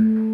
Bye.